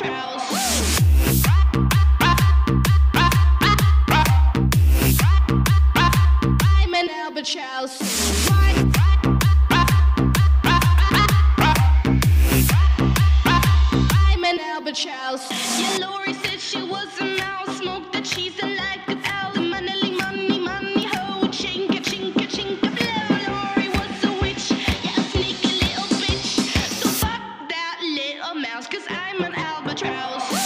child. house.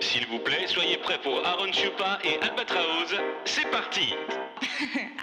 s'il vous plaît, soyez prêts pour Aaron Chupa et Albatraoz. C'est parti.